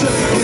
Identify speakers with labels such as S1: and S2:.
S1: to